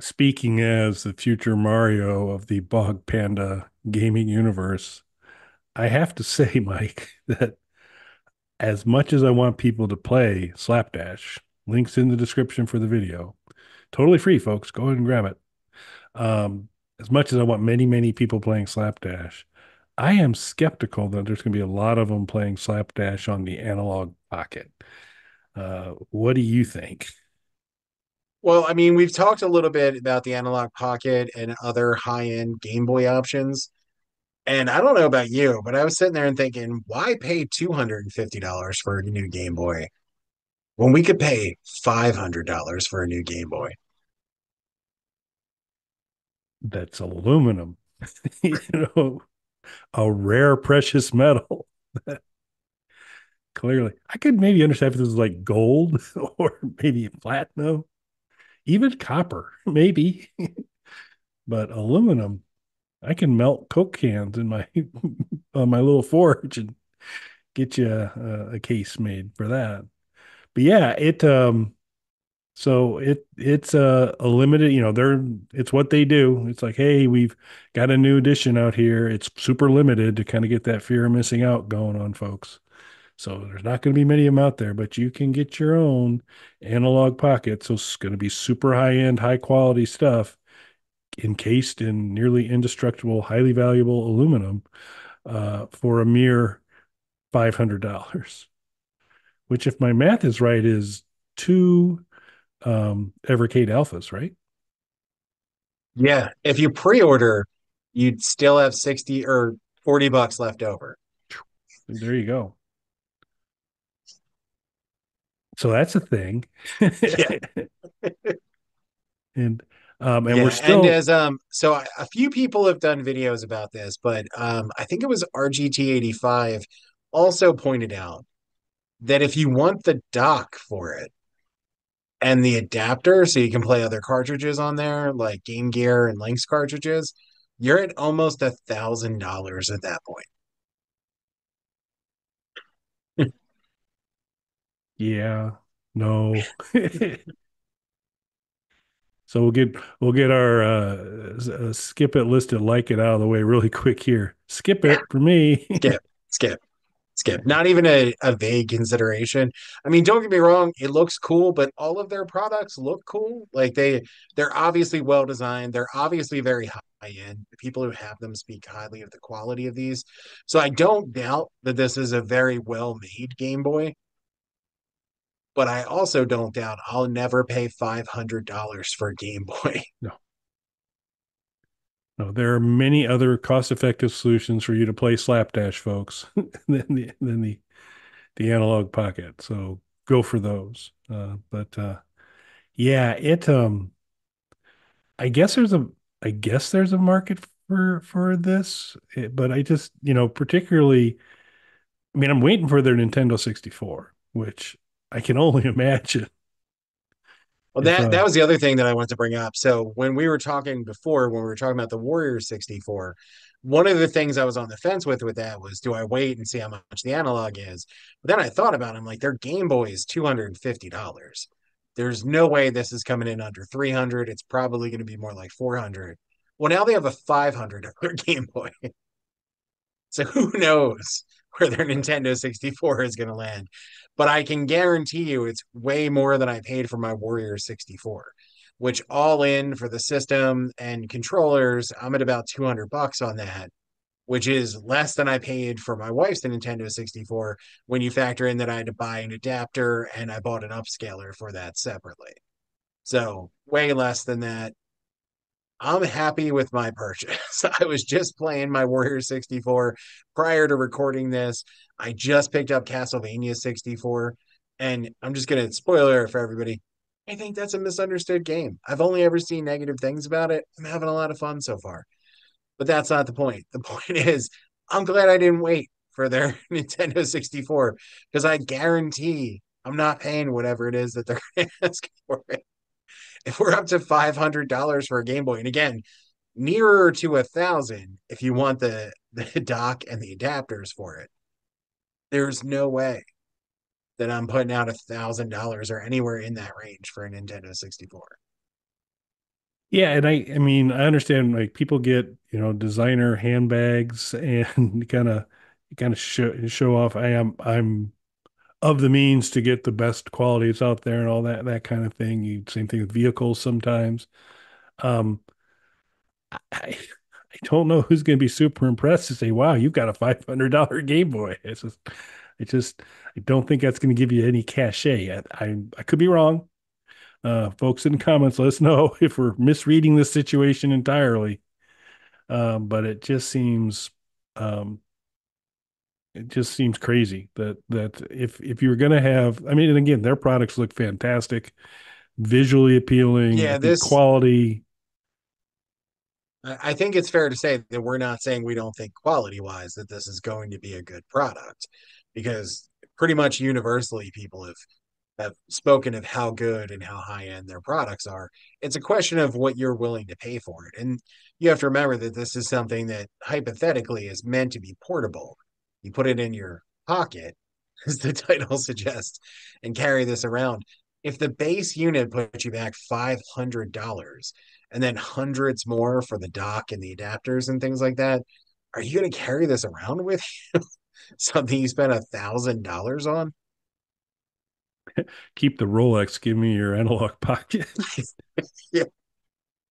speaking as the future Mario of the Bog Panda gaming universe, I have to say, Mike, that as much as I want people to play Slapdash, links in the description for the video, totally free, folks. Go ahead and grab it. Um, as much as I want many, many people playing Slapdash, I am skeptical that there's going to be a lot of them playing Slapdash on the Analogue Pocket. Uh, what do you think? Well, I mean, we've talked a little bit about the Analogue Pocket and other high-end Game Boy options. And I don't know about you, but I was sitting there and thinking, why pay $250 for a new Game Boy when we could pay $500 for a new Game Boy? That's aluminum, you know, a rare precious metal. Clearly, I could maybe understand if this was like gold or maybe platinum, even copper, maybe. but aluminum, I can melt Coke cans in my on my little forge and get you a, a case made for that. But yeah, it um so it it's a, a limited, you know, they're it's what they do. It's like, hey, we've got a new edition out here. It's super limited to kind of get that fear of missing out going on, folks. So there's not going to be many of them out there, but you can get your own Analogue Pocket. So it's going to be super high end, high quality stuff encased in nearly indestructible, highly valuable aluminum uh, for a mere $500, which, if my math is right, is two um, Evercade Alphas, right? Yeah. If you pre order, you'd still have 60 or 40 bucks left over. There you go. So that's a thing. Yeah. and um, and yeah, we're still and as um, so a a few people have done videos about this, but um, I think it was RGT85 also pointed out that if you want the dock for it and the adapter, so you can play other cartridges on there, like Game Gear and Lynx cartridges, you're at almost a thousand dollars at that point. Yeah, no. So we'll get we'll get our uh, uh, skip it listed like it out of the way really quick here. Skip it for me. Skip, skip, skip. Not even a, a vague consideration. I mean, don't get me wrong, it looks cool, but all of their products look cool. Like they they're obviously well designed. They're obviously very high end. The people who have them speak highly of the quality of these. So I don't doubt that this is a very well made Game Boy. But I also don't doubt I'll never pay five hundred dollars for a Game Boy. no, no, there are many other cost-effective solutions for you to play slapdash, folks, than the than the the Analogue Pocket. So go for those. Uh, but uh, yeah, it um, I guess there's a I guess there's a market for for this, It- but I just you know particularly. I mean, I'm waiting for their Nintendo 64, which I can only imagine Well, if that uh that was the other thing that I wanted to bring up. So when we were talking before, when we were talking about the Warrior 64, one of the things I was on the fence with with that was, do I wait and see how much the Analogue is? But then I thought about it, I'm like, their Game Boy is $250. There's no way this is coming in under 300. It's probably going to be more like 400. Well, now they have a $500 Game Boy. So who knows where their Nintendo 64 is going to land. But I can guarantee you it's way more than I paid for my Warrior 64, which all in for the system and controllers, I'm at about 200 bucks on that, which is less than I paid for my wife's Nintendo 64 when you factor in that I had to buy an adapter and I bought an upscaler for that separately. So way less than that. I'm happy with my purchase. I was just playing my Warrior 64 prior to recording this. I just picked up Castlevania 64, and I'm just gonna spoiler it for everybody. I think that's a misunderstood game. I've only ever seen negative things about it. I'm having a lot of fun so far. But that's not the point. The point is, I'm glad I didn't wait for their Nintendo 64 because I guarantee I'm not paying whatever it is that they're asking for it if we're up to five hundred dollars for a Game Boy, and again, nearer to a thousand if you want the the dock and the adapters for it, there's no way that I'm putting out a thousand dollars or anywhere in that range for a Nintendo 64. Yeah, and I I mean I understand like people get you know designer handbags and kind of kind of show show off. I am I'm of the means to get the best qualities out there and all that that kind of thing. You same thing with vehicles sometimes. Um, I I don't know who's going to be super impressed to say, "Wow, you've got a five hundred dollar Game Boy." It's just, it just I don't think that's going to give you any cachet. I, I I could be wrong. Uh, folks in the comments, let us know if we're misreading this situation entirely. Um, but it just seems, um, it just seems crazy that that if if you're going to have, I mean, and again, their products look fantastic, visually appealing, Yeah, this quality. I I think it's fair to say that we're not saying we don't think quality wise that this is going to be a good product because pretty much universally people have have spoken of how good and how high end their products are. It's a question of what you're willing to pay for it. And you have to remember that this is something that hypothetically is meant to be portable. You put it in your pocket, as the title suggests, and carry this around. If the base unit puts you back $500 and then hundreds more for the dock and the adapters and things like that, are you going to carry this around with you? Something you spent a thousand dollars on? Keep the Rolex. Give me your Analogue Pocket. yeah.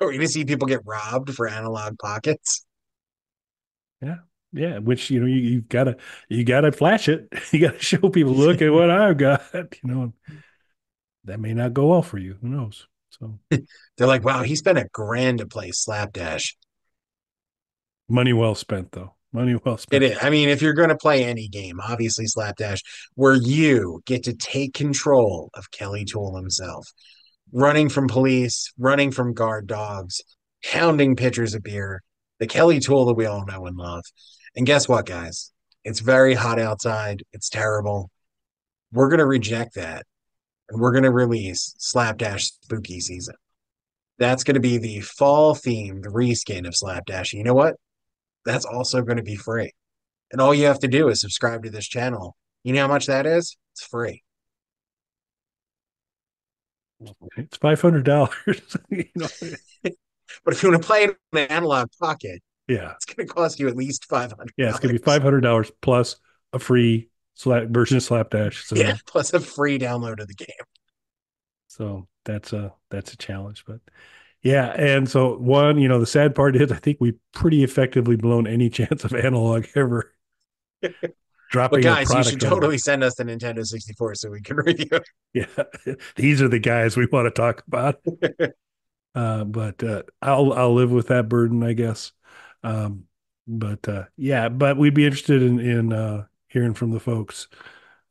Are we going to see people get robbed for Analogue Pockets? Yeah. Yeah. Which, you know, you, you've got to, you got to flash it. You got to show people, look at what I've got, you know, that may not go well for you. Who knows? So they're like, wow, he spent a grand to play Slapdash. Money well spent, though. Money well spent. It is. I mean, if you're going to play any game, obviously Slapdash, where you get to take control of Kelly Thul himself, running from police, running from guard dogs, hounding pitchers of beer, the Kelly Thul that we all know and love. And guess what, guys? It's very hot outside. It's terrible. We're going to reject that. And we're going to release Slapdash Spooky Season. That's going to be the fall themed reskin of Slapdash. You know what? that's also going to be free. And all you have to do is subscribe to this channel. You know how much that is? It's free. It's five hundred dollars. you know? but if you want to play it in an Analogue Pocket, yeah, it's going to cost you at least five hundred. Yeah, it's going to be five hundred dollars plus a free slap version of Slapdash. So yeah, plus a free download of the game. So that's a that's a challenge, but yeah, and so one, you know, the sad part is I think we pretty effectively blown any chance of Analogue ever dropping. But guys, you should totally send us the Nintendo 64 so we can review. Yeah, these are the guys we want to talk about. uh, but uh, I'll I'll live with that burden, I guess. Um, but uh, yeah, but we'd be interested in in uh, hearing from the folks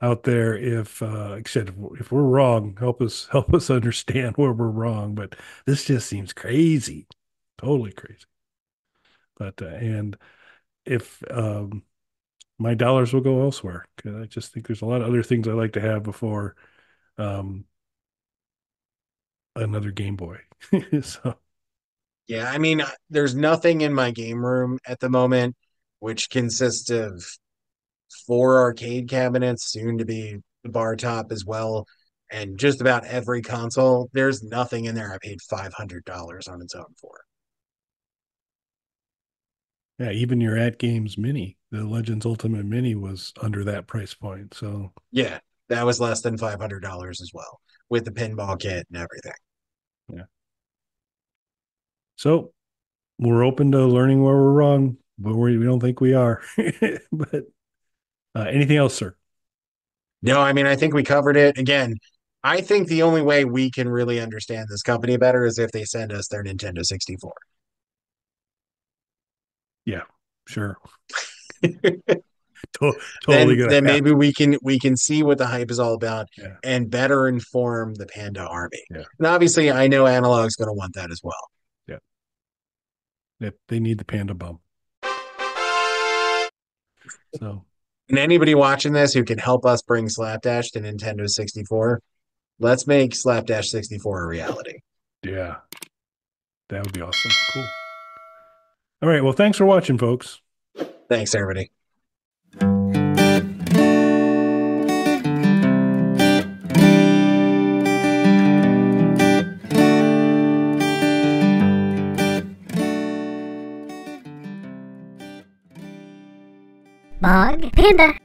out there if uh like I said if, if, we're wrong help us help us understand where we're wrong. But this just seems crazy totally crazy. But uh, and if um my dollars will go elsewhere because i just think there's a lot of other things i like to have before um another game boy. So yeah i mean there's nothing in my game room at the moment which consists of four arcade cabinets, soon to be the bar top as well, and just about every console. There's nothing in there I paid five hundred dollars on its own for. Yeah, even your AtGames Mini, the Legends Ultimate Mini, was under that price point. So yeah, that was less than five hundred dollars as well, with the pinball kit and everything. Yeah. So we're open to learning where we're wrong, but we we don't think we are. but uh, anything else, sir? No, I mean, I think we covered it. Again, I think the only way we can really understand this company better is if they send us their Nintendo 64. Yeah, sure. to- totally then, then maybe we can we can see what the hype is all about yeah. and better inform the panda army yeah. and obviously i know Analogue's going to want that as well they, they need the panda bump so and anybody watching this who can help us bring Slapdash to Nintendo 64, let's make Slapdash 64 a reality. Yeah. That would be awesome. Cool. All right. Well, thanks for watching, folks. Thanks, everybody. Bog Panda.